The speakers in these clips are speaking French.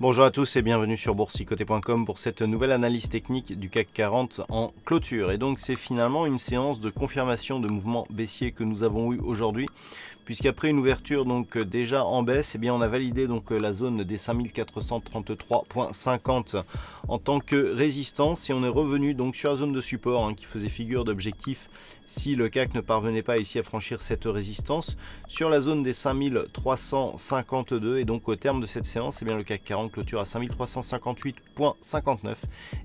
Bonjour à tous et bienvenue sur boursicoté.com pour cette nouvelle analyse technique du CAC 40 en clôture. Et donc c'est finalement une séance de confirmation de mouvement baissier que nous avons eu aujourd'hui puisqu'après une ouverture donc euh, déjà en baisse, eh on a validé donc euh, la zone des 5433.50 en tant que résistance et on est revenu donc sur la zone de support hein, qui faisait figure d'objectif si le CAC ne parvenait pas ici à franchir cette résistance. Sur la zone des 5352 et donc au terme de cette séance, eh bien le CAC 40 clôture à 5358.59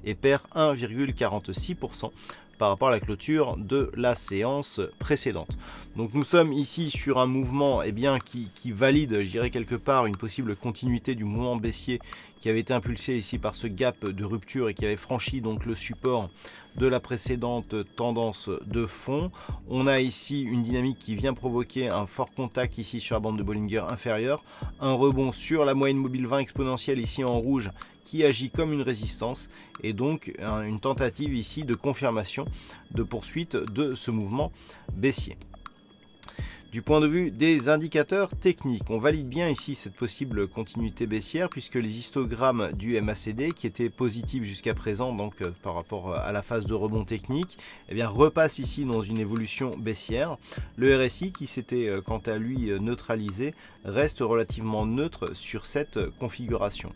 et perd 1,46% par rapport à la clôture de la séance précédente. Donc nous sommes ici sur un mouvement eh bien, qui, valide, je dirais quelque part, une possible continuité du mouvement baissier qui avait été impulsé ici par ce gap de rupture et qui avait franchi donc le support de la précédente tendance de fond. On a ici une dynamique qui vient provoquer un fort contact ici sur la bande de Bollinger inférieure, un rebond sur la moyenne mobile 20 exponentielle ici en rouge qui agit comme une résistance et donc une tentative ici de confirmation de poursuite de ce mouvement baissier. Du point de vue des indicateurs techniques, on valide bien ici cette possible continuité baissière puisque les histogrammes du MACD qui étaient positifs jusqu'à présent donc euh, par rapport à la phase de rebond technique, eh bien repasse ici dans une évolution baissière. Le RSI qui s'était euh, quant à lui euh, neutralisé reste relativement neutre sur cette configuration.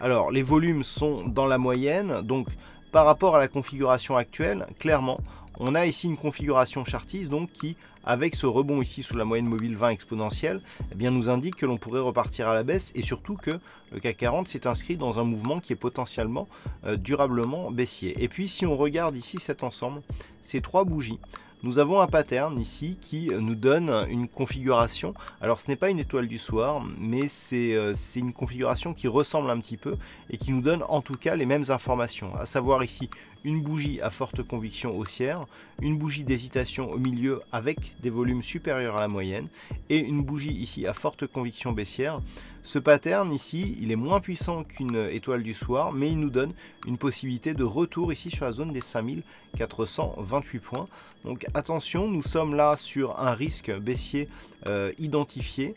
Alors les volumes sont dans la moyenne donc par rapport à la configuration actuelle, clairement, on a ici une configuration chartiste donc qui, avec ce rebond ici sous la moyenne mobile 20 exponentielle, eh bien, nous indique que l'on pourrait repartir à la baisse et surtout que le CAC 40 s'est inscrit dans un mouvement qui est potentiellement euh, durablement baissier. Et puis si on regarde ici cet ensemble, ces trois bougies, nous avons un pattern ici qui nous donne une configuration. Alors ce n'est pas une étoile du soir, mais euh, c'est une configuration qui ressemble un petit peu et qui nous donne en tout cas les mêmes informations. À savoir ici une bougie à forte conviction haussière, une bougie d'hésitation au milieu avec des volumes supérieurs à la moyenne et une bougie ici à forte conviction baissière. Ce pattern ici, il est moins puissant qu'une étoile du soir, mais il nous donne une possibilité de retour ici sur la zone des 5428 points. Donc attention, nous sommes là sur un risque baissier euh, identifié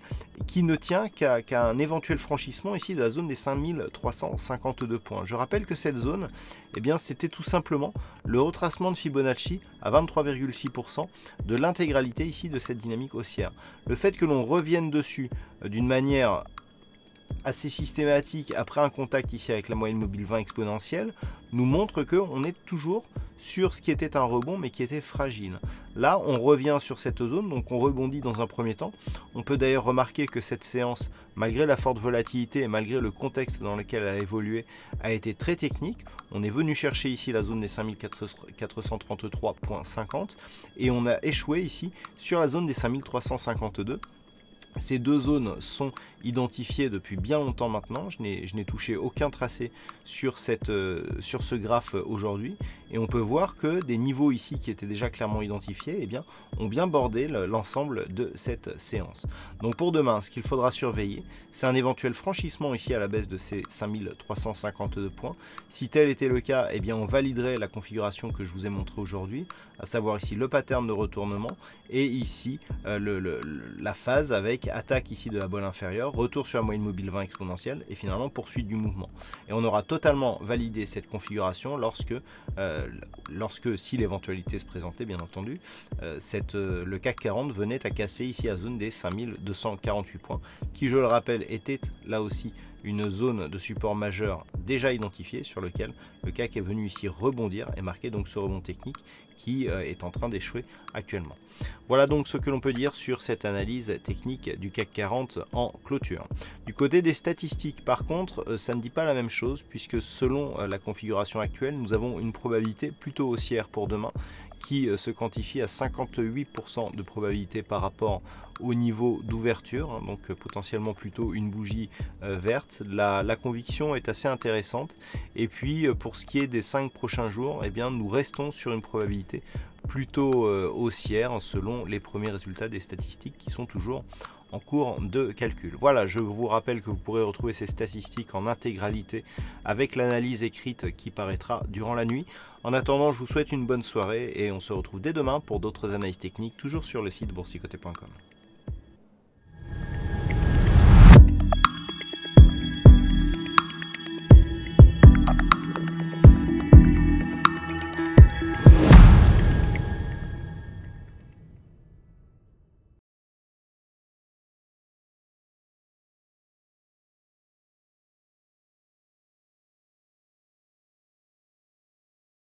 qui ne tient qu'à un éventuel franchissement ici de la zone des 5352 points. Je rappelle que cette zone, eh bien, c'était tout simplement le retracement de Fibonacci à 23,6% de l'intégralité ici de cette dynamique haussière. Le fait que l'on revienne dessus euh, d'une manière assez systématique après un contact ici avec la moyenne mobile 20 exponentielle nous montre qu'on est toujours sur ce qui était un rebond mais qui était fragile. Là, on revient sur cette zone, donc on rebondit dans un premier temps. On peut d'ailleurs remarquer que cette séance, malgré la forte volatilité et malgré le contexte dans lequel elle a évolué, a été très technique. On est venu chercher ici la zone des 5433.50 et on a échoué ici sur la zone des 5352 ces deux zones sont identifiées depuis bien longtemps maintenant. Je n'ai touché aucun tracé sur, euh, ce graphe aujourd'hui. Et on peut voir que des niveaux ici qui étaient déjà clairement identifiés eh bien, ont bien bordé l'ensemble de cette séance. Donc pour demain, ce qu'il faudra surveiller, c'est un éventuel franchissement ici à la baisse de ces 5352 points. Si tel était le cas, eh bien, on validerait la configuration que je vous ai montrée aujourd'hui, à savoir ici le pattern de retournement et ici euh, la phase avec attaque ici de la bolle inférieure, retour sur la moyenne mobile 20 exponentielle et finalement poursuite du mouvement. Et on aura totalement validé cette configuration lorsque, euh, lorsque si l'éventualité se présentait bien entendu, euh, euh, le CAC 40 venait à casser ici à zone des 5248 points, qui je le rappelle était là aussi une zone de support majeur déjà identifiée sur lequel le CAC est venu ici rebondir et marquer donc ce rebond technique qui euh, est en train d'échouer actuellement. Voilà donc ce que l'on peut dire sur cette analyse technique du CAC 40 en clôture. Du côté des statistiques par contre, euh, ça ne dit pas la même chose puisque selon euh, la configuration actuelle, nous avons une probabilité plutôt haussière pour demain qui se quantifie à 58% de probabilité par rapport au niveau d'ouverture, hein, donc potentiellement plutôt une bougie verte. La, conviction est assez intéressante. Et puis pour ce qui est des 5 prochains jours, eh bien, nous restons sur une probabilité plutôt euh, haussière selon les premiers résultats des statistiques qui sont toujours en cours de calcul. Voilà, je vous rappelle que vous pourrez retrouver ces statistiques en intégralité avec l'analyse écrite qui paraîtra durant la nuit. En attendant, je vous souhaite une bonne soirée et on se retrouve dès demain pour d'autres analyses techniques, toujours sur le site boursicoté.com.